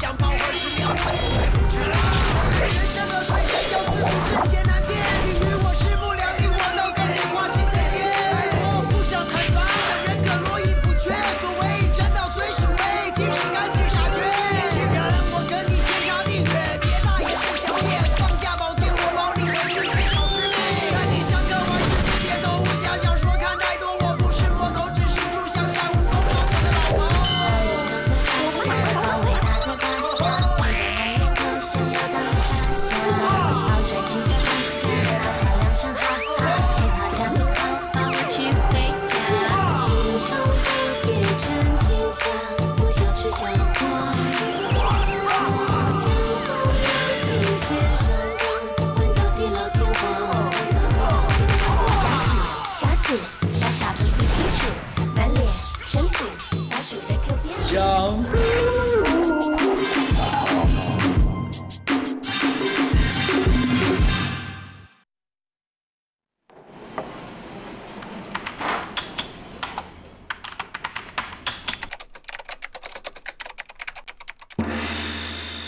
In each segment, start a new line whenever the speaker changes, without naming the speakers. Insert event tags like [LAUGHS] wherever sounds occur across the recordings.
想跑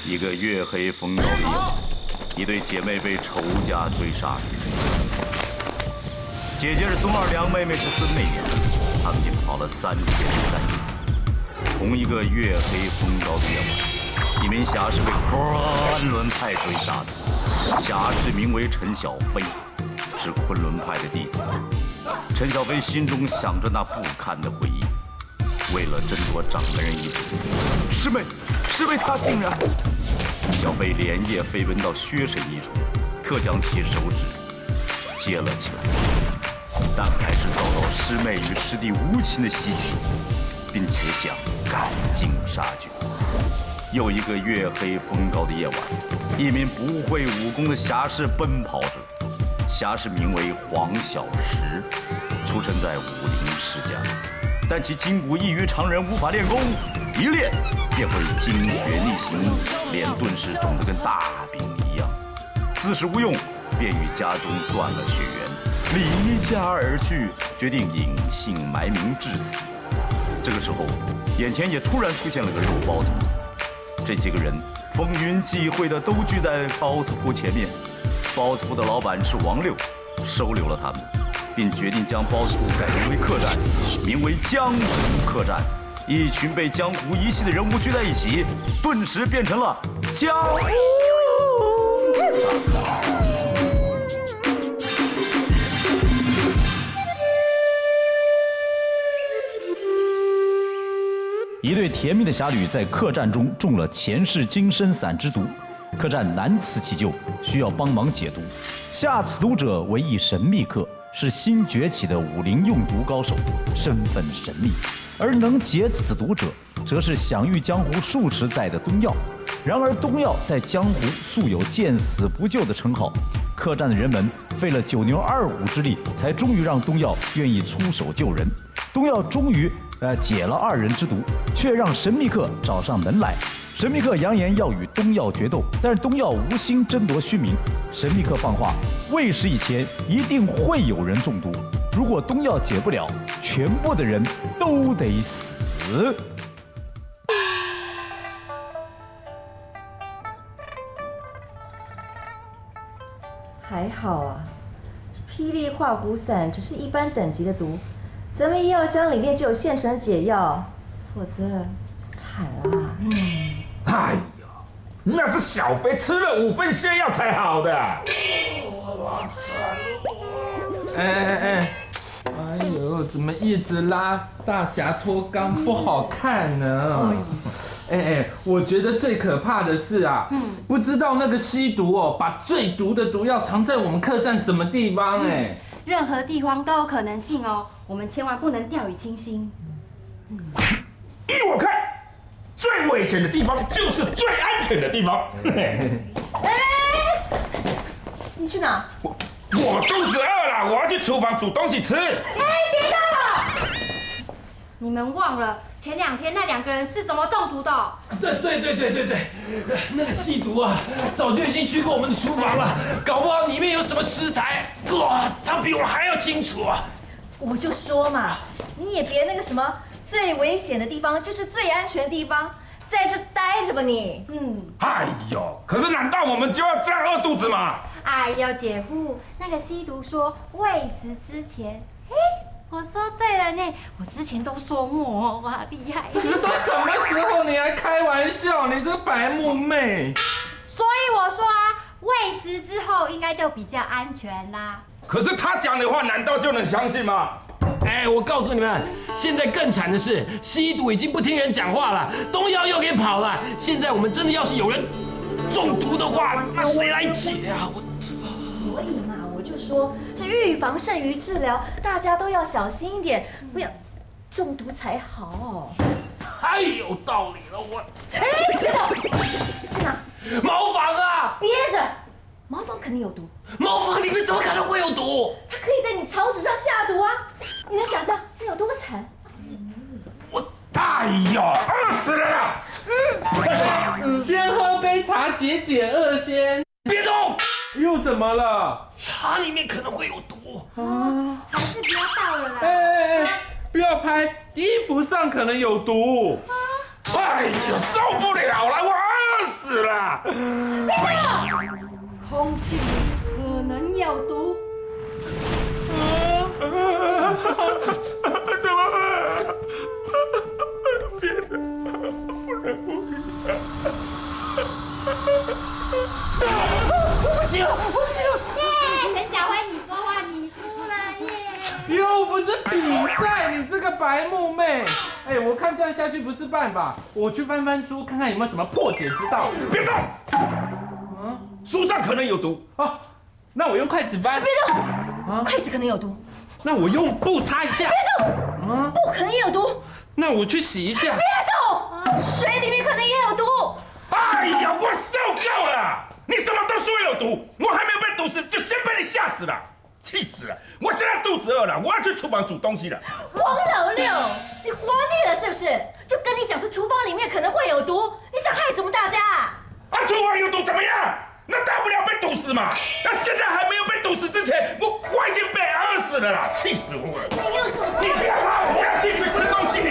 一个月黑风高的夜晚，一对姐妹被仇家追杀。姐姐是松二娘，妹妹是孙媚娘，他们已经跑了三天三夜。同一个月黑风高的夜晚，一名侠士被昆仑派追杀的。侠士名为陈小飞，是昆仑派的弟子。陈小飞心中想着那不堪的回忆，为了争夺掌门人一职，师妹，师妹她竟然……小飞连夜飞奔到薛神一处，特将其手指接了起来，但还是遭到师妹与师弟无情的袭击，并且想赶尽杀绝。又一个月黑风高的夜晚，一名不会武功的侠士奔跑着，侠士名为黄小石，出生在武林世家，但其筋骨异于常人，无法练功，一练便会精血逆行，脸顿时肿得跟大饼一样。自是无用，便与家中断了血缘，离家而去，决定隐姓埋名至死。这个时候，眼前也突然出现了个肉包子，这几个人风云际会的都聚在包子铺前面。包子铺的老板是王六，收留了他们，并决定将包子铺改名为客栈，名为江湖客栈。一群被江湖遗弃的人物聚在一起，顿时变成了江湖。
一对甜蜜的侠侣在客栈中中了前世今生散之毒，客栈难辞其咎，需要帮忙解毒。下此毒者为一神秘客，是新崛起的武林用毒高手，身份神秘。而能解此毒者，则是享誉江湖数十载的东药。然而东药在江湖素有见死不救的称号，客栈的人们费了九牛二虎之力，才终于让东药愿意出手救人。东药终于呃解了二人之毒，却让神秘客找上门来。神秘客扬言要与东药决斗，但是东药无心争夺虚名。神秘客放话，未时以前一定会有人中毒。如果东药解不了，全部的人都得死。
还好啊，这霹雳化骨散只是一般等级的毒，咱们医药箱里面就有现成的解药，否则就惨了。
哎呦，那是小飞吃了五份泻药才好的。
哎哎哎，哎呦，怎么一直拉大侠脱肛不好看呢？哎哎，我觉得最可怕的是啊，不知道那个吸毒哦，把最毒的毒药藏在我们客栈什么地方哎。
任何地方都有可能性哦，我们千万不能掉以轻心。
依我看，最危险的地方就是最安全的地方。
你去哪？
我我肚子饿了，我要去厨房煮东西吃。
你们忘了前两天那两个人是怎么中毒的？
对对对对对对，那个吸毒啊，早就已经去过我们的厨房了，搞不好里面有什么食材，哇，他比我还要清楚啊。
我就说嘛，你也别那个什么，最危险的地方就是最安全的地方，在这待着吧你。
嗯，
哎呦，可是难道我们就要这样饿肚子吗？
哎呦，姐夫，那个吸毒说喂食之前，嘿，我说对了呢，我之前都说我哇厉害，
这都什么时候你还开玩笑？你这白目妹！
所以我说啊，喂食之后应该就比较安全啦。
可是他讲的话，难道就能相信吗？
哎，我告诉你们，现在更惨的是，吸毒已经不听人讲话了，东药又给跑了。现在我们真的要是有人中毒的话，那谁来解啊？我
所以嘛，我就说是预防胜于治疗，大家都要小心一点，不要中毒才好。
太有道理了，我
哎，别动，去哪？
茅房啊，
憋着，茅房肯定有毒，
茅房里面怎么可能会有毒？
它可以在你草纸上下毒啊！你能想象那有多惨？
我哎呀，饿死了嗯！
先喝杯茶解解饿先。
别动，
又怎么了？
茶里面可能会有毒啊。
还是不要倒了
哎
啦。
哎哎，不要拍，衣服上可能有毒。
哎呀，受不了了，我饿死了！
空气可能有毒。
怎么办？别的不能不讲。
我不行，不行耶，陈小辉，你说话，你输了耶。
又不是比赛，你这个白目妹！哎，我看这样下去不是办法，我去翻翻书，看看有没有什么破解之道。
别动！书上可能有毒。
啊，那我用筷子掰。别动！啊。
筷子可能有毒，
那我用布擦一下。别动！
啊布可能也有毒，
那我去洗一下。
别动，水里面可能也有毒。
哎呀，我受够了！你什么都说有毒，我还没有被毒死，就先被你吓死了，气死了！我现在肚子饿了，我要去厨房煮东西了。
王老六，你活腻了是不是？就跟你讲说厨房里面可能会有毒，你想害死我们大家？
啊，厨房有毒怎么样？那大不了被毒死嘛。那现在还没有被毒死之前，我我已经被饿死了啦，气死我了！
你
不要拉我，要进去吃东西，你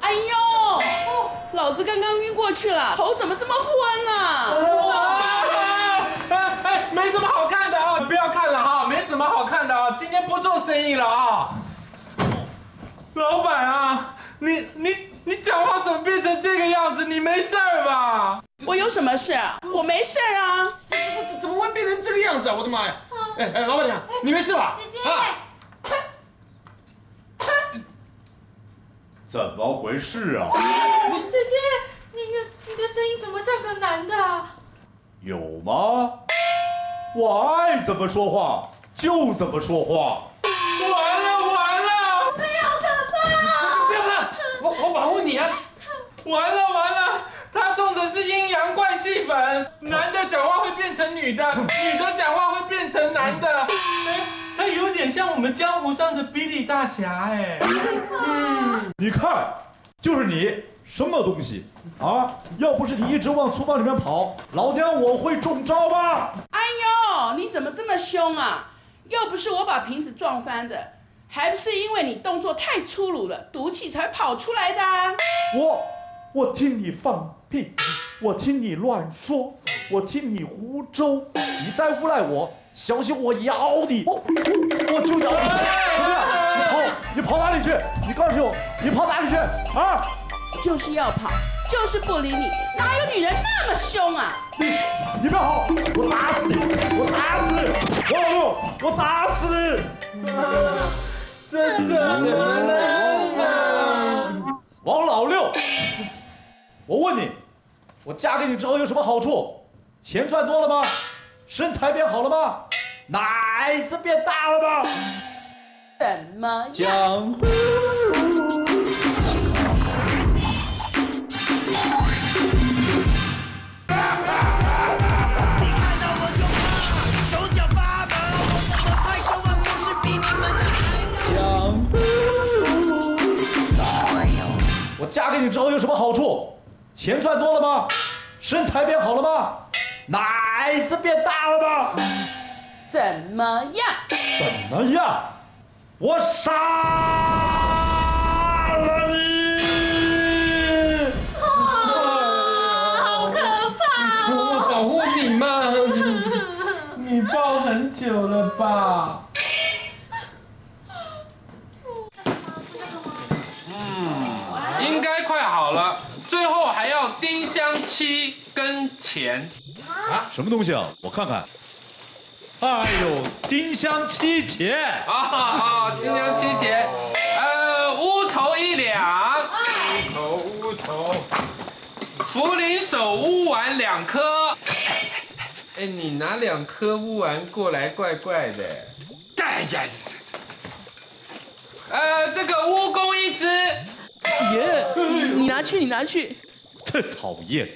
哎呦，老子刚刚晕过去了，头怎么这么昏啊？
哇！哎哎，没什么好看的啊，不要看了哈，没什么好看的啊，今天不做生意了啊。老板啊，你你你讲话怎么变成这个样子？你没事儿吧？
我有什么事啊？我没事儿啊。
怎怎怎么会变成这个样子啊？我的妈呀！哎哎，老板娘，你没事吧？
姐姐，
啊 [LAUGHS]
怎么回事啊？[LAUGHS]
姐姐，你的你的声音怎么像个男的啊？
有吗？我爱怎么说话就怎么说话。
完了完了！
不要怕！
我我保护你啊！
完了怪气粉，男的讲话会变成女的，女的讲话会变成男的。哎，他有点像我们江湖上的比利大侠哎。
你看，就是你什么东西啊？要不是你一直往厨房里面跑，老娘我会中招吗？
哎呦，你怎么这么凶啊？要不是我把瓶子撞翻的，还不是因为你动作太粗鲁了，毒气才跑出来的啊。
我我听你放屁，我听你乱说，我听你胡诌，你再诬赖我，小心我咬你！我我我就咬你！怎么样？你跑你跑哪里去？你告诉我，你跑哪里去？啊！
就是要跑，就是不理你，哪有女人那么凶啊？
你你不要跑，我打死你！我打死你！王老六，我打死你！
这怎么能
我问你，我嫁给你之后有什么好处？钱赚多了吗？身材变好了吗？奶子变大了吗？
怎么样？
江湖。嫁给你之后有什么好处？钱赚多了吗？身材变好了吗？奶子变大了吗？
怎么样？
怎么样？我杀了你！
好可怕
我保护你嘛。你抱很久了吧？
应该快好了，最后还要丁香七跟钱啊。
什么东西啊？我看看。哎呦，丁香七钱
啊啊！丁香七钱，呃，乌头一两，乌头乌头，茯苓手乌丸两颗。
哎，你拿两颗乌丸过来，怪怪的。
哎呀，呃，这个蜈蚣一只。
耶，你拿去，你拿去。
特讨厌。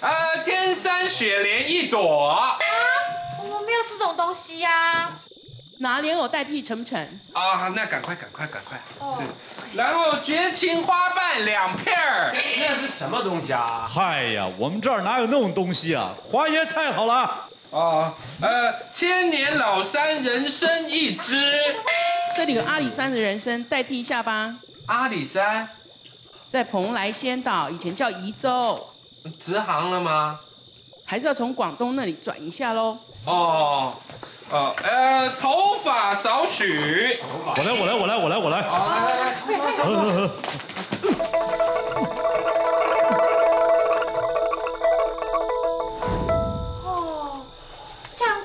呃，天山雪莲一朵。
啊，我们没有这种东西呀。
拿莲藕代替成不成？
啊，那赶快赶快赶快。是。然后绝情花瓣两片儿。
那是什么东西啊？
嗨呀，我们这儿哪有那种东西啊？花椰菜好了。
哦，呃，千年老山人参一支。
这里有阿里山的人参，代替一下吧。
阿里山
在蓬莱仙岛，以前叫宜州。
直航了吗？
还是要从广东那里转一下喽。
哦，哦，呃，头发少许。
我来，我来，我来，我来，我来。
好，来来来，差不多，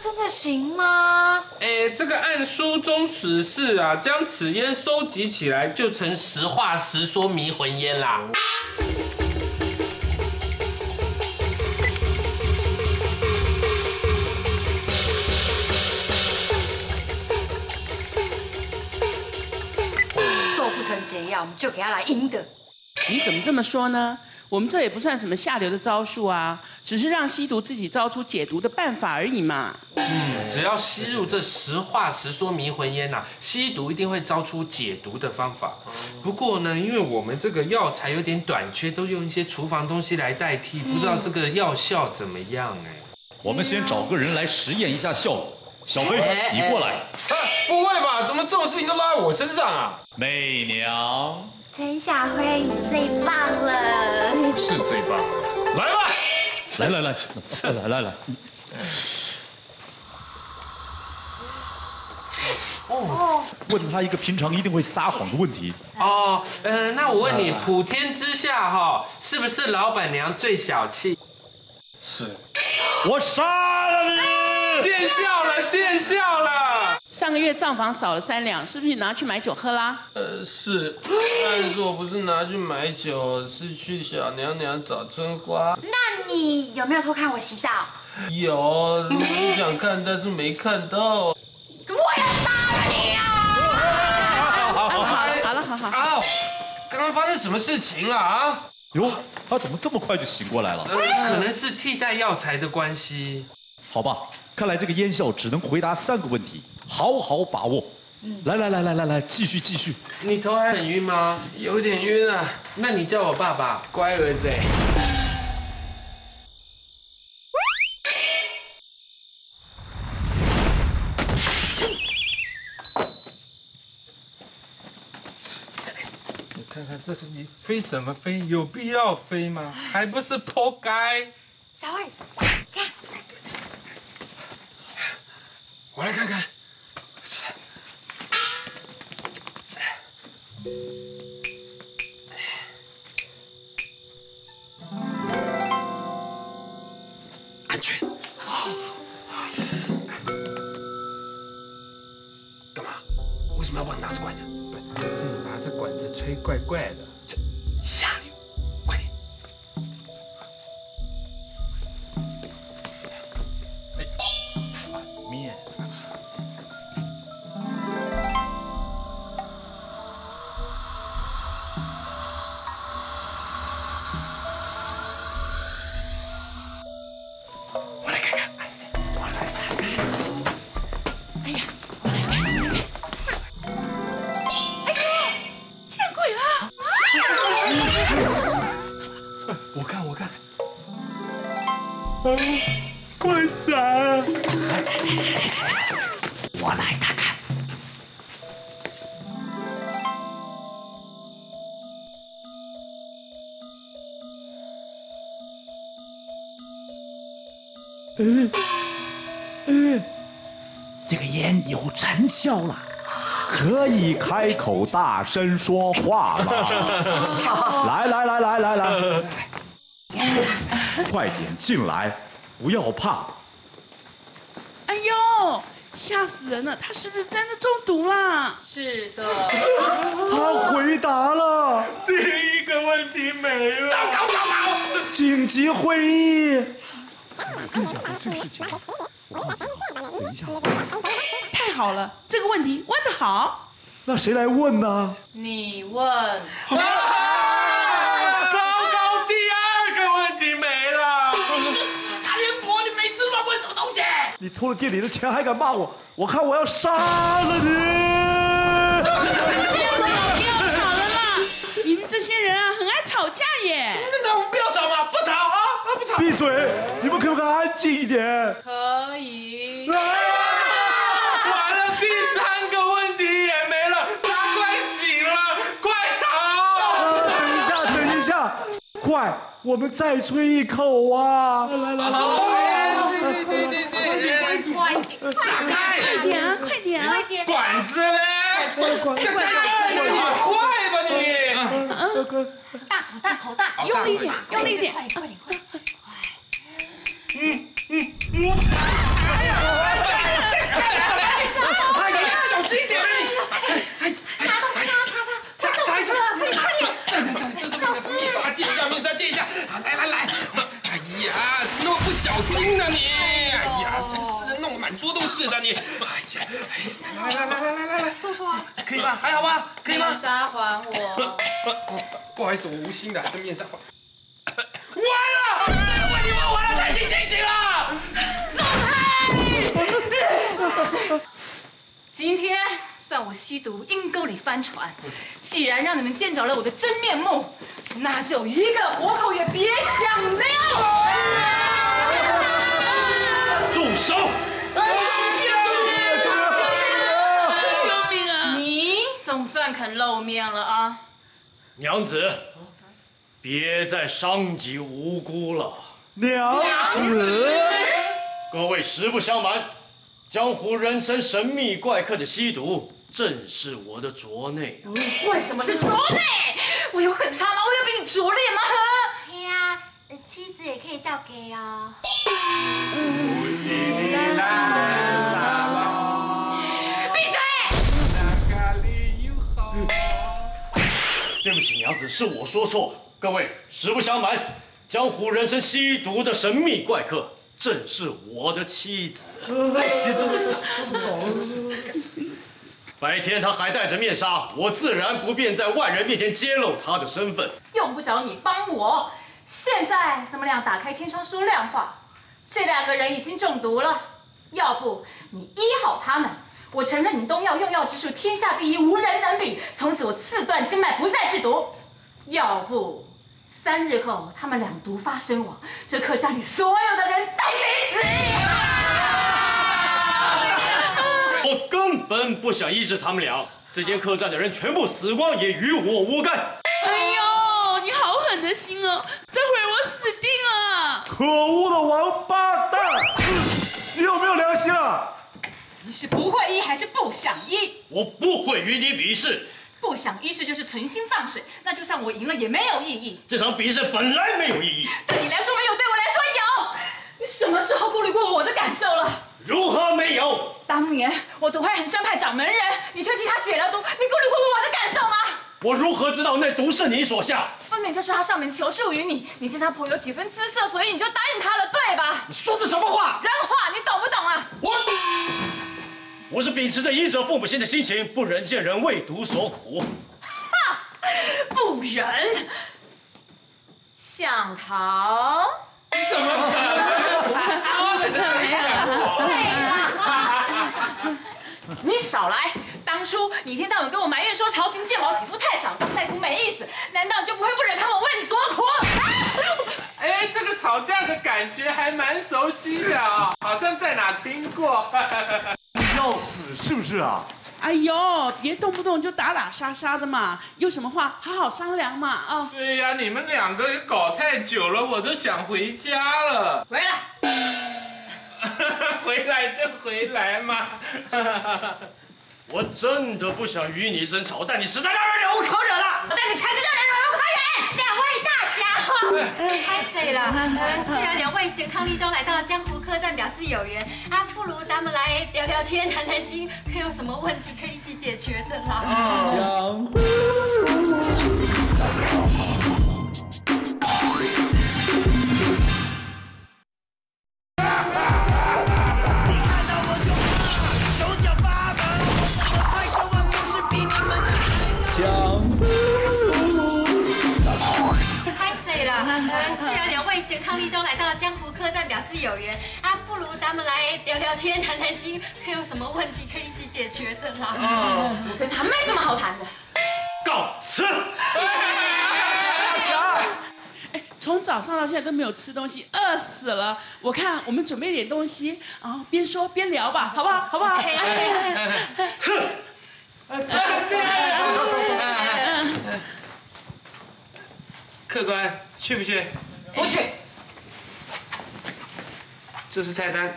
真的行吗？
哎，这个按书中指示啊，将此烟收集起来，就成实话实说迷魂烟啦。
做不成解药，我们就给他来阴的。
你怎么这么说呢？我们这也不算什么下流的招数啊，只是让吸毒自己招出解毒的办法而已嘛。
嗯，只要吸入这实话实说迷魂烟呐、啊，吸毒一定会招出解毒的方法。不过呢，因为我们这个药材有点短缺，都用一些厨房东西来代替，不知道这个药效怎么样哎。
我们先找个人来实验一下效果。小飞，你过来。
啊，不会吧？怎么这种事情都拉在我身上啊？
媚娘。
陈小辉，你最棒了！
是最棒了，来吧！
来来来来来来。哦，问他一个平常一定会撒谎的问题。
哦，呃，那我问你，普天之下哈，是不是老板娘最小气？
是。
我杀了你！
见笑了，见笑了。
上个月账房少了三两，是不是拿去买酒喝啦？
呃，是，但是我不是拿去买酒，是去小娘娘找春花。
那你有没有偷看我洗澡？
有，很想看，但是没看到。
我要杀了你啊！
好了，好好。
啊！刚刚发生什么事情了啊？
哟，他怎么这么快就醒过来了？
可能是替代药材的关系。
好吧，看来这个烟笑只能回答三个问题，好好把握。来来来来来来，继续继续。
你头还很晕吗？
有点晕啊。
那你叫我爸爸，
乖儿子。
你看看，这是你飞什么飞？有必要飞吗？还不是扑街。
小慧，下。
我来看看。
有成效了，可以开口大声说话了。[LAUGHS] 来来来来来来，[LAUGHS] 快点进来，不要怕。
哎呦，吓死人了！他是不是真的中毒了？
是的。[LAUGHS]
他回答了，
第一个问题没了。
糟糕糟糕！
紧急会议。我跟你讲这个事情？我告诉你啊，等一下。
太好了，这个问题问得好。
那谁来问呢？
你问。
啊！[LAUGHS] 糟糕，第二个问题没了。[LAUGHS]
大渊博，你没事乱问什么东西？
你偷了店里的钱还敢骂我？我看我要杀了你！
不要吵，不要吵了啦！你们这些人啊，很爱吵架耶。
那那我们不要吵嘛，不吵啊啊不吵！
闭嘴！你们可不可以安静一点？
可以。
完 [LAUGHS] 快，
我们再吹一口啊！来来来，
对对对对对，
快点，快
开！
快点啊，快点啊！
快点！
管子嘞！
管管
快快吧你！
大口大口大口，
用力一点，用力一点。
快点快点快点！
小心一点！来来来来来来来，
吐出来！
可以吧？还好吧？可以吗？
面纱还我。
不好意思，我无心的，这面纱。完了！这个问题问完了，他已经清醒了。
今天算我吸毒阴沟里翻船，既然让你们见着了我的真面目，那就一个活口也别想留。
住手！
总算肯露面了啊！
娘子，别再伤及无辜了。
娘子，
各位实不相瞒，江湖人称神秘怪客的吸毒，正是我的拙内啊。
为什么是拙内？我有很差吗？我有比你拙劣吗？呵！
对呀，妻子也可以叫 gay 哦。
娘子，是我说错。各位实不相瞒，江湖人称吸毒的神秘怪客，正是我的妻子。[LAUGHS] 白天他还戴着面纱，我自然不便在外人面前揭露他的身份。
用不着你帮我。现在咱们俩打开天窗说亮话，这两个人已经中毒了，要不你医好他们，我承认你东药用药之术天下第一，无人能比，从此我刺断经脉，不再是毒；要不三日后他们两毒发身亡，这客栈里所有的人都得死。
我根本不想医治他们俩，这间客栈的人全部死光，也与我无干。
哎呦，你好狠的心哦，这回我死定了。
可恶的王八蛋！你有没有良心啊？
你是不会医还是不想医？
我不会与你比试，
不想医事就是存心放水，那就算我赢了也没有意义。
这场比试本来没有意义。
对你来说没有，对我来说有。你什么时候顾虑过我的感受了？
如何没有？
当年我毒害恒山派掌门人，你却替他解了毒，你顾虑过我的感受吗？
我如何知道那毒是你所下？
分明就是他上门求助于你，你见他颇有几分姿色，所以你就答应他了，对吧？
你说的什么话？
人话，你懂不懂啊？
我，我是秉持着医者父母心的心情，不忍见人为毒所苦。
哈，不忍。想逃？
怎么可能？说 [LAUGHS] 的
你少来！当初你一天到晚跟我埋怨说朝廷见毛起伏太少，当太夫没意思，难道你就不会不忍他们为你所苦？
哎，这个吵架的感觉还蛮熟悉的啊、好像在哪听过。
你要死是不是啊？
哎呦，别动不动就打打杀杀的嘛，有什么话好好商量嘛啊！
对呀、你们两个也搞太久了，我都想回家了。
回来，[LAUGHS]
回来就回来嘛。[LAUGHS]
我真的不想与你争吵，但你实在让人忍无可忍了。
但你才是让人忍无可忍。
太水了？呃，既然两位贤伉俪都来到江湖客栈表示有缘，啊，不如咱们来聊聊天、谈谈心，看有什么问题可以一起解决的啦。
江湖。
然两位贤伉俪都来到江湖客栈表示有缘，啊，不如咱们来聊聊天、谈谈心，看有什么问题可以一起解决的啦。
我跟他没什么好谈的。
告辞。
哎，从早上到现在都没有吃东西，饿死了。我看我们准备点东西，然后边说边聊吧，好不好？好不好？
客官去不去？
不去。
这是菜单，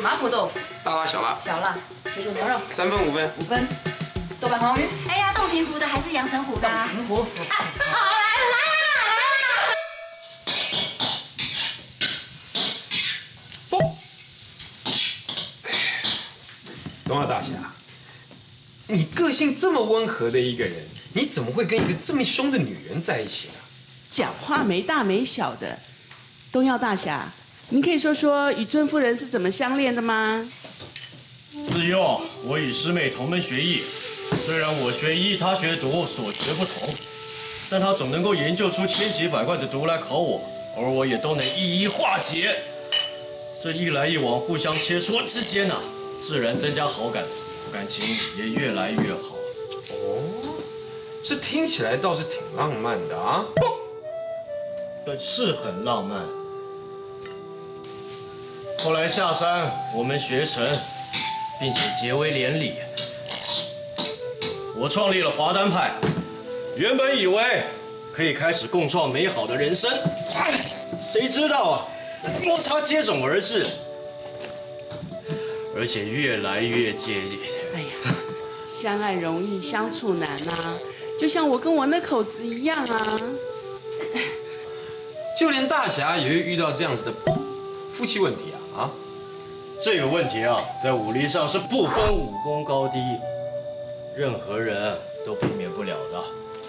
麻婆豆腐、
大辣小辣，
小辣、水煮牛肉
三分五分。
五分，豆瓣黄鱼、
哎呀，洞庭湖的还是阳澄湖的、啊？
平湖。
啊，好来了来了来了！
东二大侠，你个性这么温和的一个人，你怎么会跟一个这么凶的女人在一起呢？
讲话没大没小的。东耀大侠，您可以说说与尊夫人是怎么相恋的吗？
自幼我与师妹同门学艺，虽然我学医，她学毒，所学不同，但她总能够研究出千奇百怪的毒来考我，而我也都能一一化解。这一来一往，互相切磋之间呢、自然增加好感，感情也越来越好。
哦，这听起来倒是挺浪漫的啊。
是很浪漫。后来下山，我们学成，并且结为连理。我创立了华丹派，原本以为可以开始共创美好的人生，谁知道啊，摩擦接踵而至，而且越来越激烈。
哎呀，相爱容易相处难啊，就像我跟我那口子一样啊。
就连大侠也会遇到这样子的夫妻问题啊啊！
这个问题啊，在武力上是不分武功高低，任何人都避免不了的。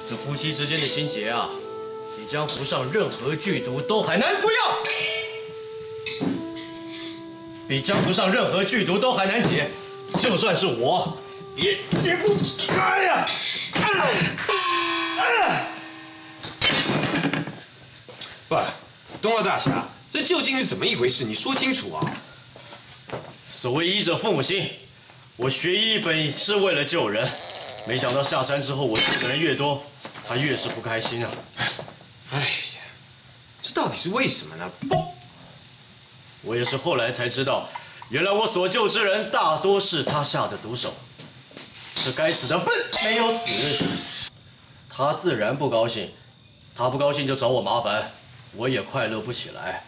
这夫妻之间的心结啊，比江湖上任何剧毒都还难不要，比江湖上任何剧毒都还难解。就算是我，也解不开呀、
不，东二大侠，这究竟是怎么一回事？你说清楚啊！
所谓医者父母心，我学医本是为了救人，没想到下山之后，我救的人越多，他越是不开心啊。
哎呀，这到底是为什么呢？
不我也是后来才知道，原来我所救之人大多是他下的毒手。这该死的笨没有死，
他自然不高兴，他不高兴就找我麻烦，我也快乐不起来。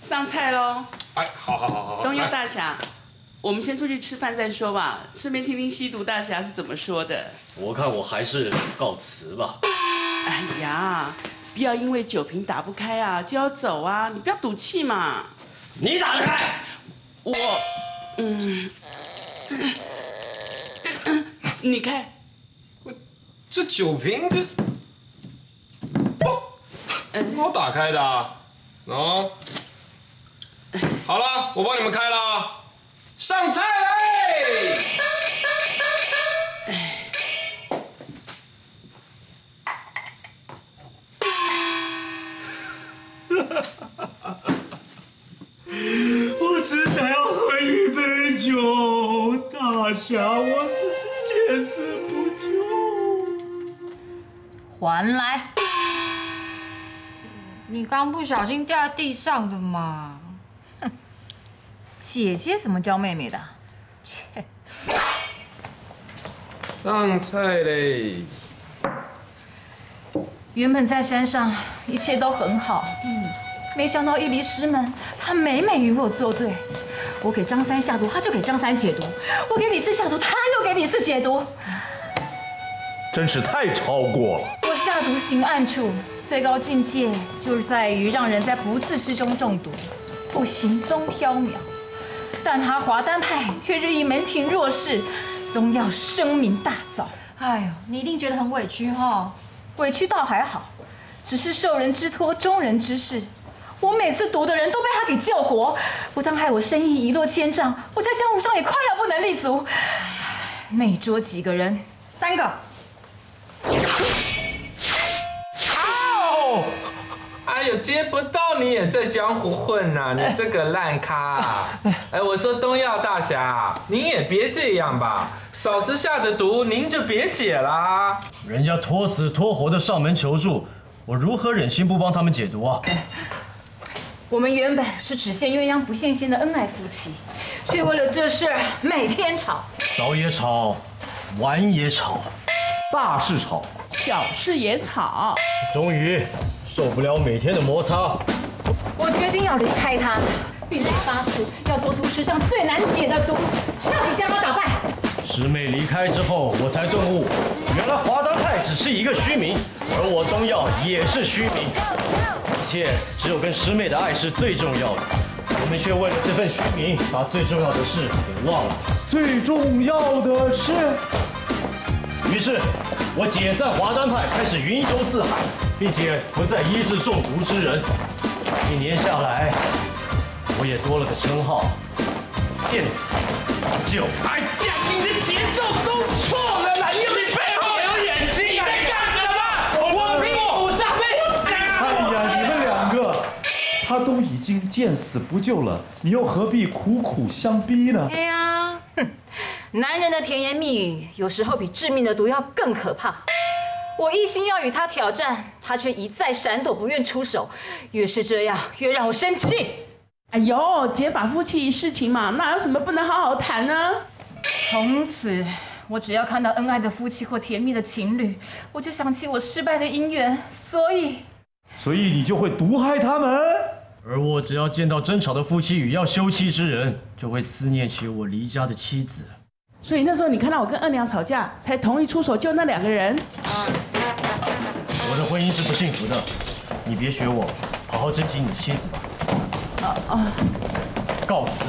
上菜喽！
哎，好好好好好。
东优大侠，我们先出去吃饭再说吧，顺便听听吸毒大侠是怎么说的。
我看我还是告辞吧。
哎呀，不要因为酒瓶打不开啊就要走啊！你不要赌气嘛。
你打得开？
我，嗯，你看，
这酒瓶这，我打开的啊。哦，好了，我帮你们开了，上菜嘞！[LAUGHS]
我只想要喝一杯酒，大侠，我是见死不救。
还来！
你刚不小心掉在地上的嘛。[LAUGHS]
姐姐怎么教妹妹的？切！
上菜嘞！
原本在山上一切都很好，嗯，没想到一离师门，他每每与我作对。我给张三下毒，他就给张三解毒；我给李四下毒，他又给李四解毒。
真是太超过了。
我下毒行暗处，最高境界就是在于让人在不自知中中毒，不行踪缥缈。但他华丹派却日益门庭若市，东药声名大噪。
哎呦，你一定觉得很委屈哈。
委屈倒还好，只是受人之托，忠人之事。我每次毒的人都被他给救活，不但害我生意一落千丈，我在江湖上也快要不能立足。那桌几个人？
三个。
哎呦，接不到你也在江湖混呐、你这个烂咖！[LAUGHS] 哎，我说东药大侠，您也别这样吧，嫂子下的毒您就别解啦。
人家拖死拖活的上门求助，我如何忍心不帮他们解毒啊？[LAUGHS]
我们原本是只羡鸳鸯不羡仙的恩爱夫妻，却为了这事每天吵。
早也吵，晚也吵，
大事吵，
小事也吵。
终于受不了每天的摩擦，
我决定要离开他，并且发誓要做出世上最难解的毒，彻底将他打败。
师妹离开之后，我才顿悟，原来华当派只是一个虚名，而我东耀也是虚名。一切只有跟师妹的爱是最重要的，我们却为了这份虚名，把最重要的事给忘了。
最重要的是，
于是，我解散华丹派，开始云游四海，并且不再医治中毒之人。一年下来，我也多了个称号，见死不救。
哎呀，你的节奏都错了啦！你你背后有眼睛，你在干什么？我屁股上面。
哎呀，你们两个，他都已经见死不救了，你又何必苦苦相逼呢？
哎呀，
哼，男人的甜言蜜语有时候比致命的毒药更可怕。我一心要与他挑战，他却一再闪躲，不愿出手。越是这样，越让我生气。
哎呦，结发夫妻事情嘛，那有什么不能好好谈呢？
从此，我只要看到恩爱的夫妻或甜蜜的情侣，我就想起我失败的姻缘，所以，
所以你就会毒害他们。
而我只要见到争吵的夫妻与要休妻之人，就会思念起我离家的妻子。
所以那时候你看到我跟二娘吵架，才同意出手救那两个人。
我的婚姻是不幸福的，你别学我，好好珍惜你的妻子吧。
啊啊！
告辞。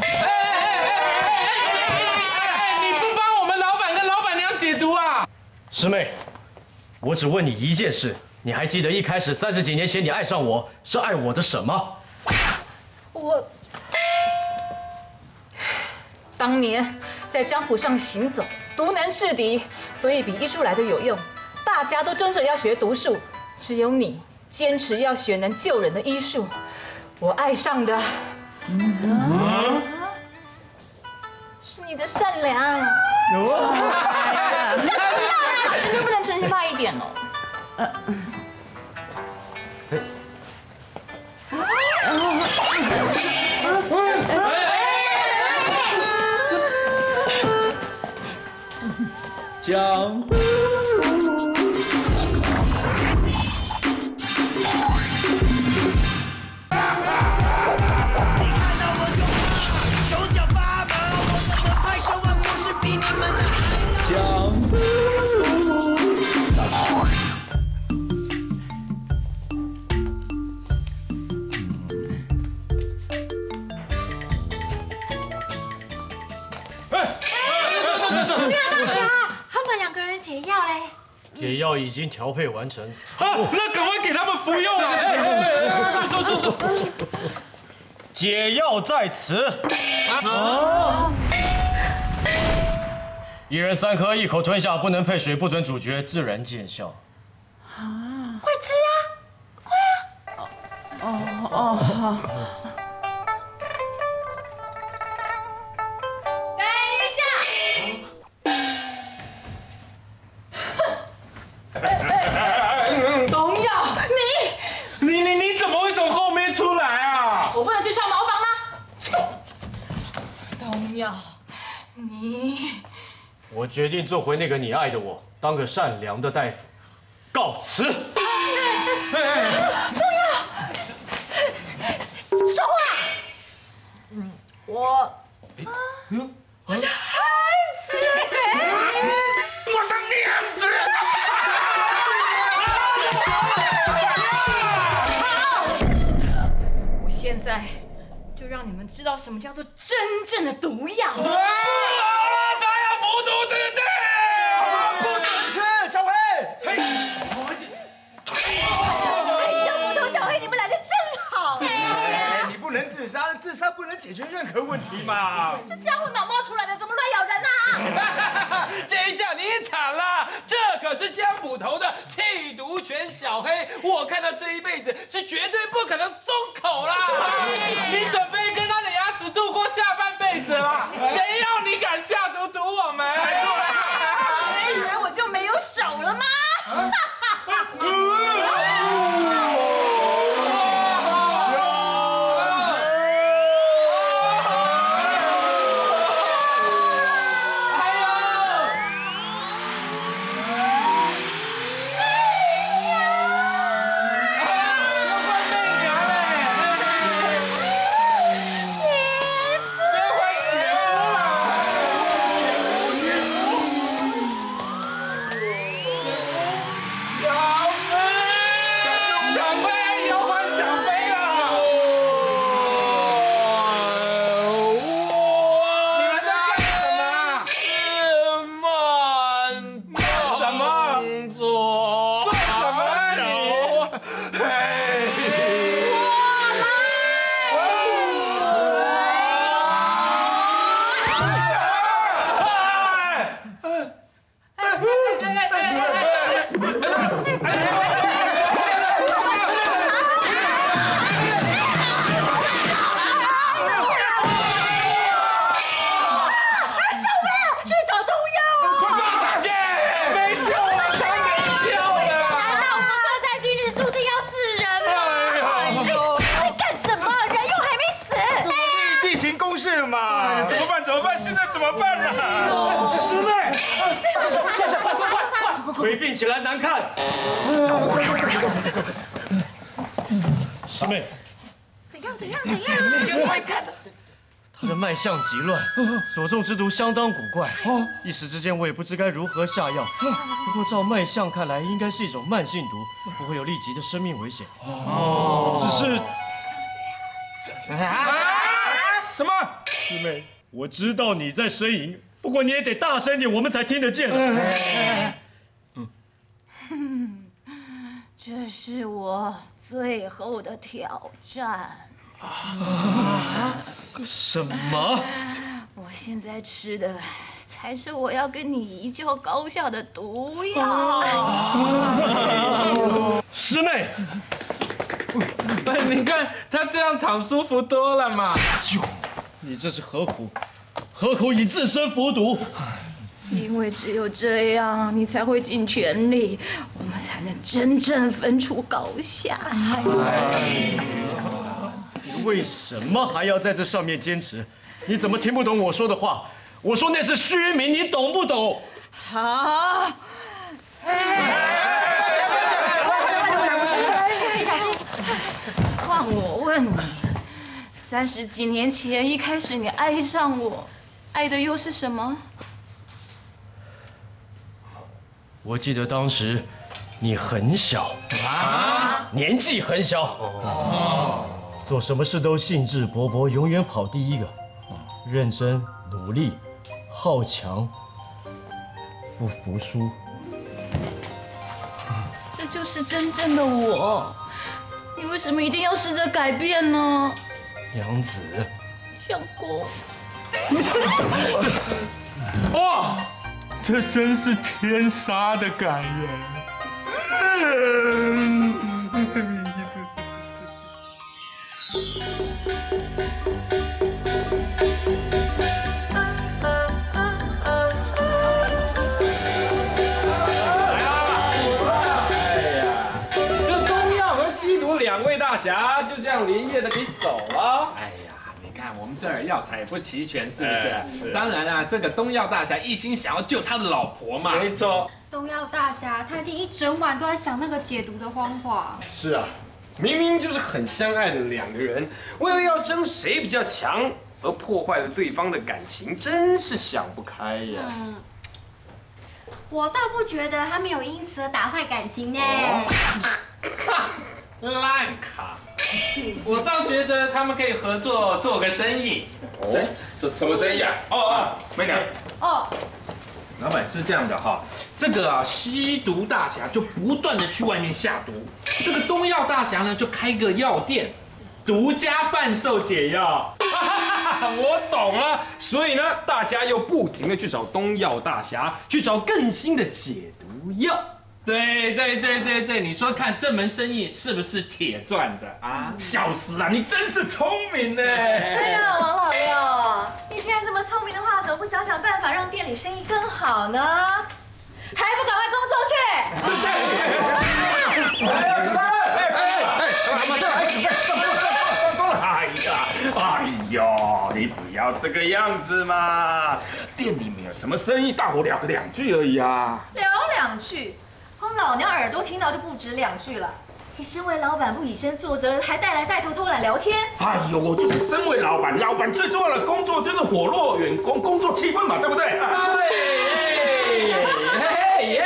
哎你不帮我们老板跟老板娘解毒啊？
师妹，我只问你一件事，你还记得一开始三十几年前你爱上我是爱我的什么？
我当年在江湖上行走，毒能制敌，所以比医术来的有用。大家都争着要学毒术，只有你坚持要学能救人的医术。我爱上的，
嗯
是你的善良。
有
啊！[LAUGHS] 笑啦，你能不能真心话一点哦？
江湖。
调配完成。
啊，那赶快给他们服用啊！
走走走。解药在此。
啊！
一人三颗，一口吞下，不能配水，不准咀嚼，自然见效。
啊快吃啊！快啊！
哦哦好。
做回那个你爱的我，当个善良的大夫。告辞。
东耀，说话。
嗯，我
我的孩子，
我的娘子！
我现在就让你们知道什么叫做真正的毒药。
他要服毒！
江湖头小黑，你们来的真好。
哎，你不能自杀，自杀不能解决任何问题嘛。
这家伙脑冒出来的，怎么乱咬人啊？[LAUGHS]
这一下你惨了，这可是江捕头的弃毒犬小黑，我看他这一辈子是绝对不可能松口啦。你准备跟他的牙齿度过下半辈子了？谁要你敢下毒毒我们？
你以为我就没有手了吗？
小他
的脉象极乱，所中之毒相当古怪，一时之间我也不知该如何下药。不过照脉象看来，应该是一种慢性毒，不会有立即的生命危险。哦，只是
什么？
师妹，我知道你在呻吟，不过你也得大声点，我们才听得见。
这是我最后的挑战。
什么？[LAUGHS]
我现在吃的才是我要跟你一较高下的毒药。[LAUGHS]
师妹，
哎，你看他这样躺舒服多了嘛。
你这是何苦？何苦以自身服毒？
因为只有这样，你才会尽全力，我们才能真正分出高下。
你为什么还要在这上面坚持？你怎么听不懂我说的话？我说那是虚名，你懂不懂？
好。
小心小心！
换我问你，三十几年前一开始你爱上我，爱的又是什么？
我记得当时你很小啊，年纪很小哦，做什么事都兴致勃勃，永远跑第一个，认真努力，好强，不服输。
这就是真正的我。你为什么一定要试着改变呢？
娘子，
相公，
哇，[LAUGHS] 这真是天杀的感人。[LAUGHS]
侠就这样连夜的给走了。
哎呀，你看我们这儿药材也不齐全，是不是？
哎是
当然啊，这个东药大侠一心想要救他的老婆嘛。
没错，
东药大侠他一定一整晚都在想那个解毒的方法。
是啊，明明就是很相爱的两个人，为了要争谁比较强，而破坏了对方的感情，真是想不开呀。
嗯，我倒不觉得他们有因此而打坏感情呢。[LAUGHS]
烂卡，我倒觉得他们可以合作做个生意。
哦？什什么生意啊？哦哦，媚娘，
哦，
老板是这样的哈，这个吸毒大侠就不断的去外面下毒，这个东药大侠呢就开个药店，独家贩售解药。[LAUGHS]
我懂了，所以呢，大家又不停的去找东药大侠，去找更新的解毒药。
对对对对对，你说看这门生意是不是铁赚的啊？
小时啊，你真是聪明呢。
哎呀，王老六，你既然这么聪明的话，怎么不想想办法让店里生意更好呢？还不赶快工作去！
哎呀，你不要这个样子嘛！店里面有什么生意，大伙聊个两句而已啊。
聊两句，光老娘耳朵听到就不止两句了。你身为老板不以身作则，还带来带头偷懒聊天。
哎呦，我就是身为老板，老板最重要的工作就是火络员工工作气氛嘛，对不对？
嘿耶！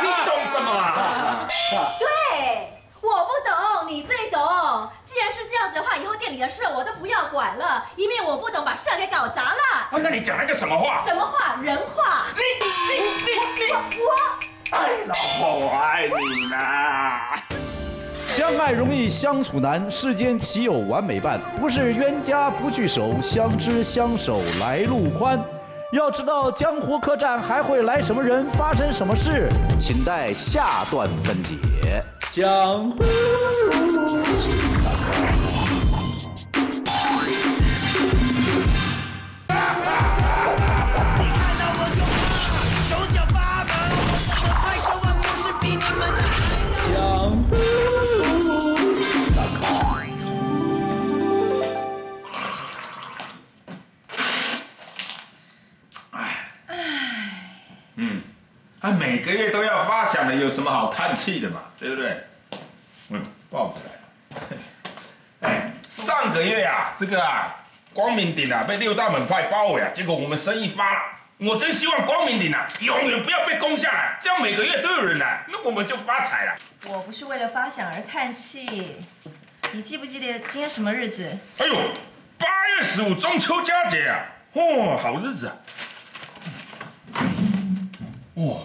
你懂什么啊？
对，我不懂，你最懂。既然是这样子的话，以后店里的事我都不要管了，以免我不懂把事给搞砸了。
啊，那你讲了个什么话？
什么话？人话。
你你你你
我我。
哎，老婆，我爱你呢。
相爱容易相处难，世间岂有完美伴？不是冤家不聚首，相知相守来路宽。要知道江湖客栈还会来什么人，发生什么事，请待下段分解。江湖。
啊，每个月都要发饷的，有什么好叹气的嘛？对不对？嗯，报纸来了。哎，上个月啊，这个啊，光明顶啊被六大门派包围啊，结果我们生意发了。我真希望光明顶啊永远不要被攻下来，这样每个月都有人来，那我们就发财了。
我不是为了发饷而叹气。你记不记得今天什么日子？
哎呦，八月十五中秋佳节啊，哦，好日子啊！哇，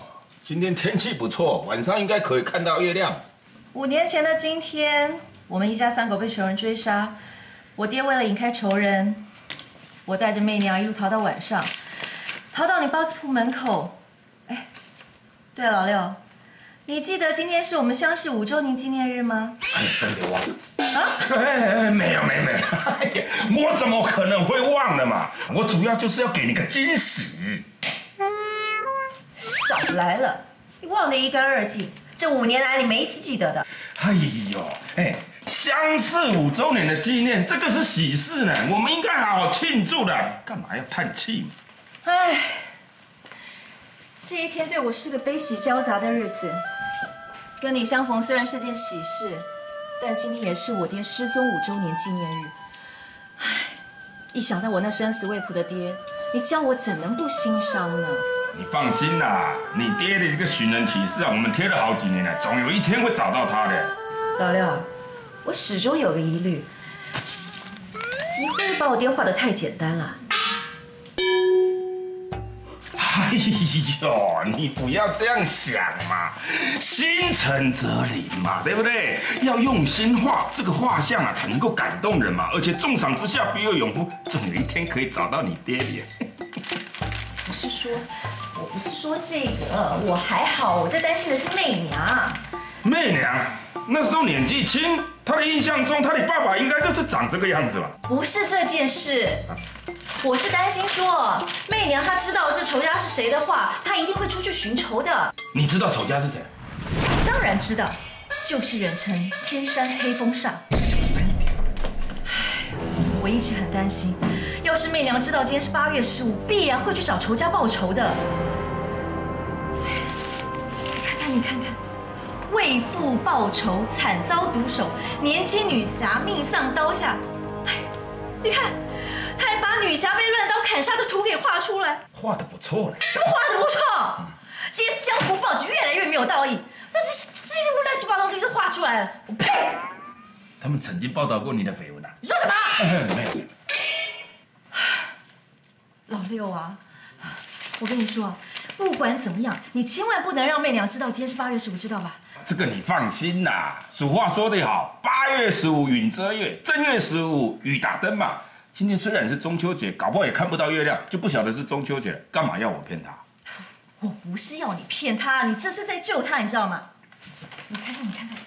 今天天气不错，晚上应该可以看到月亮。
五年前的今天，我们一家三口被仇人追杀。我爹为了引开仇人，我带着媚娘一路逃到晚上，逃到你包子铺门口。哎，对了，老六，你记得今天是我们相识五周年纪念日吗？[LAUGHS]
哎，真的忘了。啊？哎，没有没有没有，哎呀，我 [LAUGHS] 怎么可能会忘了嘛？我主要就是要给你个惊喜。
少来了，你忘得一干二净。这五年来，你没一次记得的。
哎呦，哎，相识五周年的纪念，这个是喜事呢，我们应该好好庆祝的。干嘛要叹气嘛？
哎，这一天对我是个悲喜交杂的日子。跟你相逢虽然是件喜事，但今天也是我爹失踪五周年纪念日。唉，一想到我那生死未卜的爹，你叫我怎能不心伤呢？
你放心啦，你爹的这个寻人启事啊，我们贴了好几年了，总有一天会找到他的。
老六，我始终有个疑虑，你会不会把我爹画的太简单了？
哎呦，你不要这样想嘛，心诚则灵嘛，对不对？要用心画这个画像啊，才能够感动人嘛。而且重赏之下必有勇夫，总有一天可以找到你爹的。[LAUGHS]
我是说，我不是说这个，我还好，我在担心的是媚娘。
媚娘那时候年纪轻，她的印象中，她的爸爸应该就是长这个样子吧？
不是这件事，我是担心说，媚娘她知道这仇家是谁的话，她一定会出去寻仇的。
你知道仇家是谁？
当然知道，就是人称天山黑风煞。唉，我一直很担心，要是媚娘知道今天是八月十五，必然会去找仇家报仇的。你看看。为父报仇，惨遭毒手，年轻女侠命丧刀下。哎，你看，他还把女侠被乱刀砍杀的图给画出来，
画的不错嘞。
什么画的不错？这些江湖报纸越来越没有道义，那这这些乱七八糟的东西画出来了，我呸！
他们曾经报道过你的绯闻啊？
你说什么？[LAUGHS]
没有。
老六啊，我跟你说，不管怎么样，你千万不能让媚娘知道今天是八月十五，知道吧？
这个你放心啦，俗话说得好，八月十五云遮月，正月十五雨打灯嘛。今天虽然是中秋节，搞不好也看不到月亮，就不晓得是中秋节。干嘛要我骗他？
我不是要你骗他，你这是在救他，你知道吗？你看看，你看看，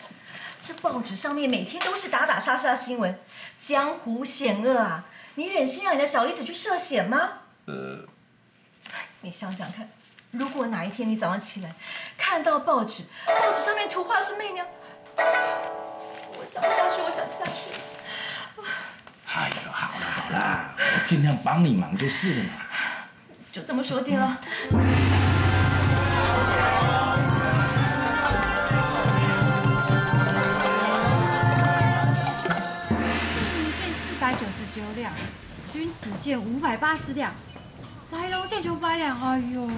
这报纸上面每天都是打打杀杀新闻，江湖险恶啊！你忍心让你的小姨子去涉险吗？
呃，
你想想看。如果哪一天你早上起来看到报纸，报纸上面图画是媚娘，我想不下去，我想不下去。
哎呦，好了好了，我尽量帮你忙就是了嘛。
就这么说定了。
银剑四百九十九两，君子剑五百八十两。白龙剑九百两，哎呦，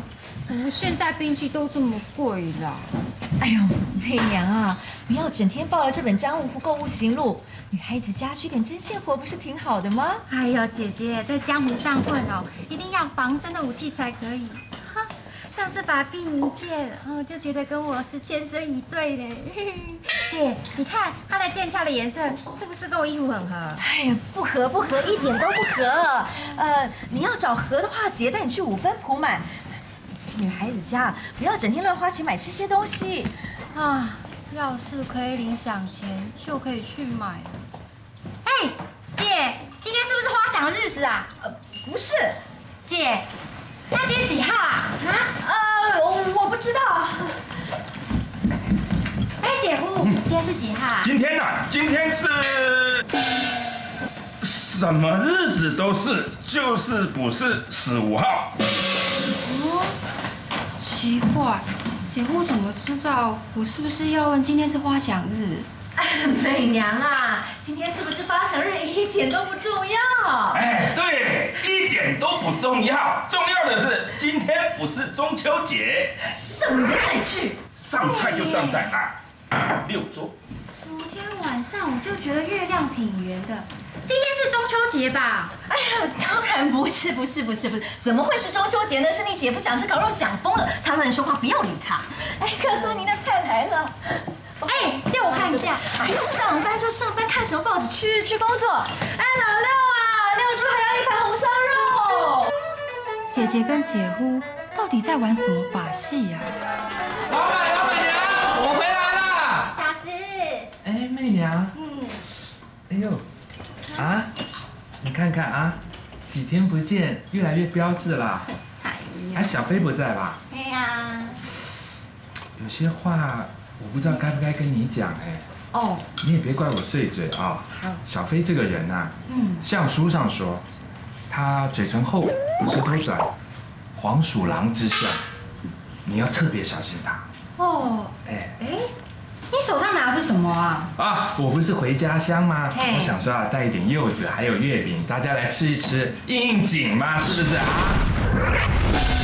怎么现在兵器都这么贵了？
哎呦，媚娘啊，不要整天抱着这本《江湖购物行录》，女孩子家居点针线活不是挺好的吗？
哎呦，姐姐在江湖上混哦，一定要防身的武器才可以。哈，上次把碧泥剑，哦，就觉得跟我是天生一对嘞。[LAUGHS] 姐，你看它的剑鞘的颜色是不是跟我衣服很合？
哎呀，不合不合，一点都不合。呃，你要找合的话，姐带你去五分铺买。女孩子家不要整天乱花钱买这些东西
啊！要是可以领饷钱，就可以去买了。哎，姐，今天是不是花饷的日子啊？
呃，不是，
姐，那今天几号啊？
啊？呃，我我不知道。
哎，姐夫，今天是几号啊？
今天呢？今天是什么日子都是，就是不是十五号。
哦，奇怪，姐夫怎么知道我是不是要问今天是花饷日？[LAUGHS]
美娘啊，今天是不是发饷日一点都不重要。
哎，对，一点都不重要，重要的是今天不是中秋节。
什么菜具？
上菜就上菜吧，六桌。
昨天晚上我就觉得月亮挺圆的，今天是中秋节吧？
哎呀，当然不是，不是，不是，不是，怎么会是中秋节呢？是你姐夫想吃烤肉想疯了，他乱说话，不要理他。哎，哥哥，您的菜来了。
哎，借我看一下。
哎，上班就上班，看什么报纸？去去工作。哎，老六啊，六猪还要一盘红烧肉。
姐姐跟姐夫到底在玩什么把戏呀？
老板，老板娘，我回来了。
大师。
哎，媚娘。
嗯。
哎呦，啊，你看看啊，几天不见，越来越标致啦。
哎
小飞不在吧？
对呀。
有些话。我不知道该不该跟你讲哎，
哦，
你也别怪我碎嘴啊。
好，
小飞这个人呐，
嗯，
像书上说，他嘴唇厚，舌头短，黄鼠狼之相。
你要特别小心他。
哦，
哎
哎，你手上拿的是什么啊？
啊，我不是回家乡吗？我想说啊，带一点柚子，还有月饼，大家来吃一吃，应应景嘛，是不是啊？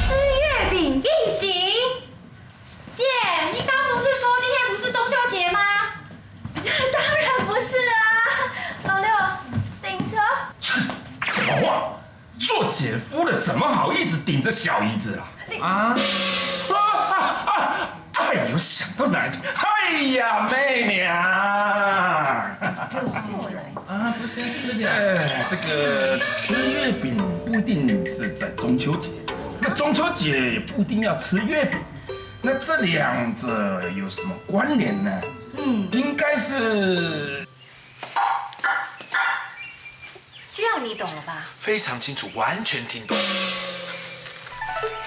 吃月饼应景。姐，你刚刚不是说今天不是中秋节吗？
这当然不是啊，老六，顶着。
什么话？做姐夫的怎么好意思顶着小姨子啊？啊？啊啊啊！哎呦，想到哪里去？哎呀，媚娘！[LAUGHS] 啊，不先吃点。哎，这个吃月饼不一定是在中秋节，那中秋节也不一定要吃月饼。那这两者有什么关联呢？
嗯，
应该是
这样你懂了吧？
非常清楚，完全听懂。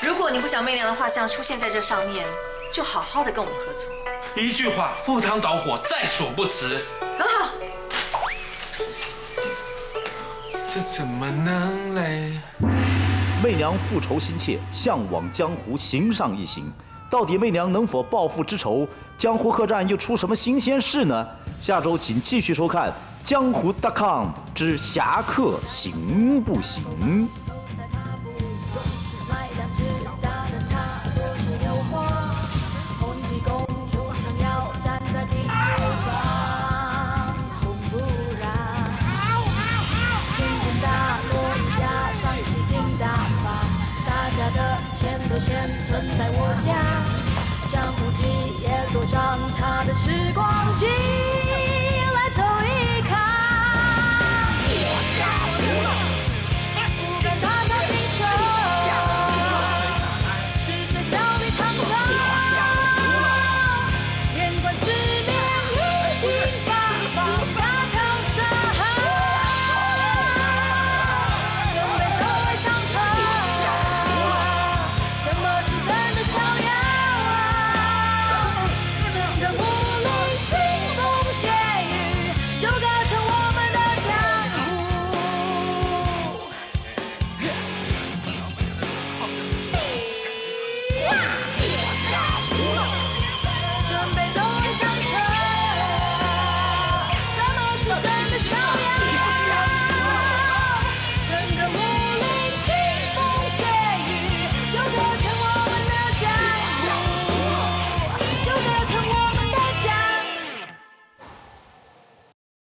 如果你不想媚娘的画像出现在这上面，就好好的跟我们合作。
一句话，赴汤蹈火，在所不辞。
很好，
这怎么能嘞？
媚娘复仇心切，向往江湖，行上一行。到底媚娘能否报复之仇？江湖客栈又出什么新鲜事呢？下周请继续收看《江湖 .com 之侠客行不行》。